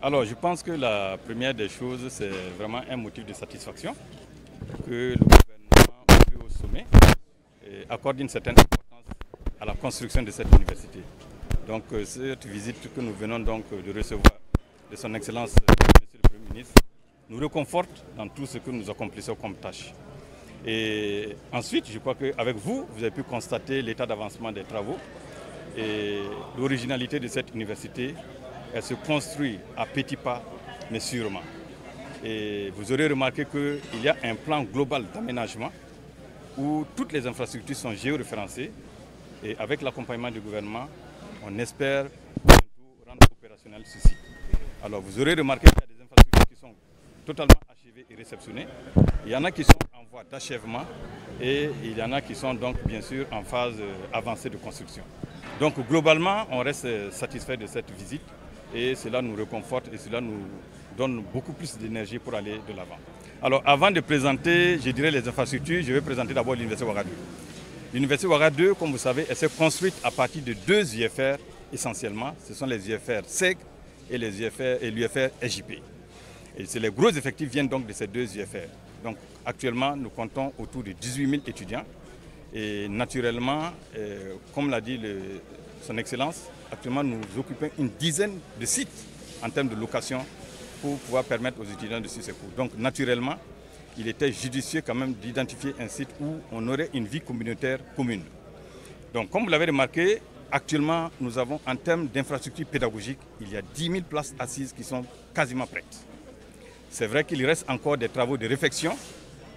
Alors, je pense que la première des choses, c'est vraiment un motif de satisfaction que le gouvernement, au sommet, accorde une certaine importance à la construction de cette université. Donc, euh, cette visite que nous venons donc de recevoir de son Excellence, euh, Monsieur le Premier ministre, nous reconforte dans tout ce que nous accomplissons comme tâche. Et ensuite, je crois qu'avec vous, vous avez pu constater l'état d'avancement des travaux et l'originalité de cette université. Elle se construit à petits pas, mais sûrement. Et vous aurez remarqué qu'il y a un plan global d'aménagement où toutes les infrastructures sont géoréférencées et avec l'accompagnement du gouvernement, on espère rendre opérationnel ceci. Alors vous aurez remarqué qu'il y a des infrastructures qui sont totalement achevées et réceptionnées. Il y en a qui sont en voie d'achèvement et il y en a qui sont donc bien sûr en phase euh, avancée de construction. Donc globalement, on reste satisfait de cette visite et cela nous réconforte et cela nous donne beaucoup plus d'énergie pour aller de l'avant. Alors avant de présenter, je dirais les infrastructures, je vais présenter d'abord l'Université Ouagadougou. L'Université Ouagadougou, comme vous savez, elle s'est construite à partir de deux UFR essentiellement. Ce sont les UFR SEG et l'UFR SJP. Et les gros effectifs viennent donc de ces deux UFR. Donc actuellement, nous comptons autour de 18 000 étudiants. Et naturellement, euh, comme l'a dit son Excellence, actuellement nous occupons une dizaine de sites en termes de location pour pouvoir permettre aux étudiants de suivre ces cours. Donc naturellement, il était judicieux quand même d'identifier un site où on aurait une vie communautaire commune. Donc comme vous l'avez remarqué, actuellement nous avons en termes d'infrastructures pédagogiques, il y a 10 000 places assises qui sont quasiment prêtes. C'est vrai qu'il reste encore des travaux de réflexion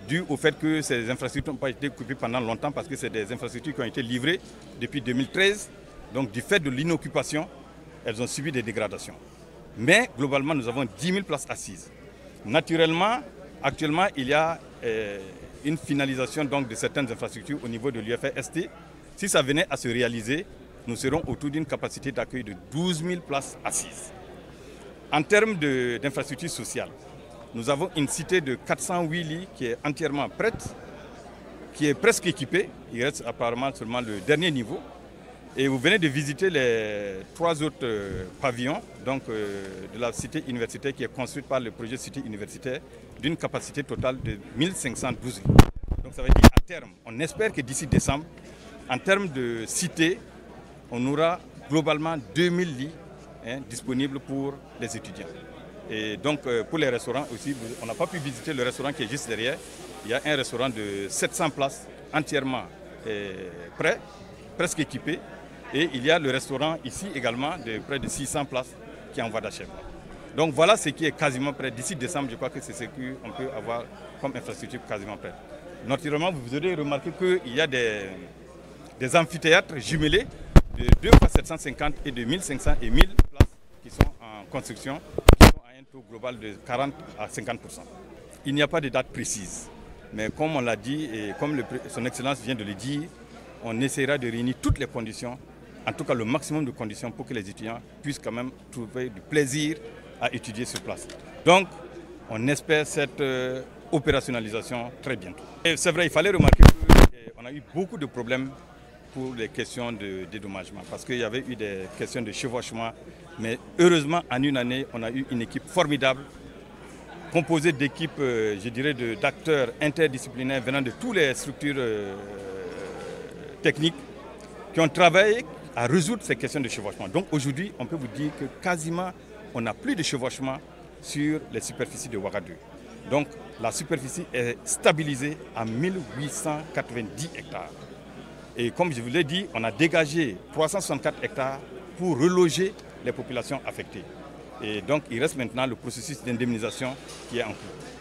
dû au fait que ces infrastructures n'ont pas été occupées pendant longtemps parce que c'est des infrastructures qui ont été livrées depuis 2013. Donc du fait de l'inoccupation, elles ont subi des dégradations. Mais globalement, nous avons 10 000 places assises. Naturellement, actuellement, il y a euh, une finalisation donc, de certaines infrastructures au niveau de l'UFST. Si ça venait à se réaliser, nous serons autour d'une capacité d'accueil de 12 000 places assises. En termes d'infrastructures sociales, nous avons une cité de 408 lits qui est entièrement prête, qui est presque équipée. Il reste apparemment seulement le dernier niveau. Et vous venez de visiter les trois autres euh, pavillons donc, euh, de la cité universitaire qui est construite par le projet Cité universitaire d'une capacité totale de 1512 lits. Donc ça veut dire à terme, on espère que d'ici décembre, en termes de cité, on aura globalement 2000 lits hein, disponibles pour les étudiants. Et donc euh, pour les restaurants aussi, on n'a pas pu visiter le restaurant qui est juste derrière. Il y a un restaurant de 700 places entièrement prêt, presque équipé. Et il y a le restaurant ici également de près de 600 places qui est en voie d'achèvement. Donc voilà ce qui est quasiment prêt. D'ici décembre, je crois que c'est ce qu'on peut avoir comme infrastructure quasiment prête. Naturellement, vous aurez remarqué qu'il y a des, amphithéâtres jumelés de 2 fois 750 et de 1500 et 1000 places qui sont en construction taux global de 40 à 50% Il n'y a pas de date précise, mais comme on l'a dit et comme son Excellence vient de le dire, on essaiera de réunir toutes les conditions, en tout cas le maximum de conditions pour que les étudiants puissent quand même trouver du plaisir à étudier sur place. Donc, on espère cette euh, opérationnalisation très bientôt. C'est vrai, il fallait remarquer qu'on a eu beaucoup de problèmes pour les questions de dédommagement, parce qu'il y avait eu des questions de chevauchement. Mais heureusement, en une année, on a eu une équipe formidable, composée d'équipes, euh, je dirais, d'acteurs interdisciplinaires venant de toutes les structures euh, techniques qui ont travaillé à résoudre ces questions de chevauchement. Donc aujourd'hui, on peut vous dire que quasiment, on n'a plus de chevauchement sur les superficies de Ouagadougou. Donc la superficie est stabilisée à 1890 hectares. Et comme je vous l'ai dit, on a dégagé 364 hectares pour reloger les populations affectées. Et donc il reste maintenant le processus d'indemnisation qui est en cours.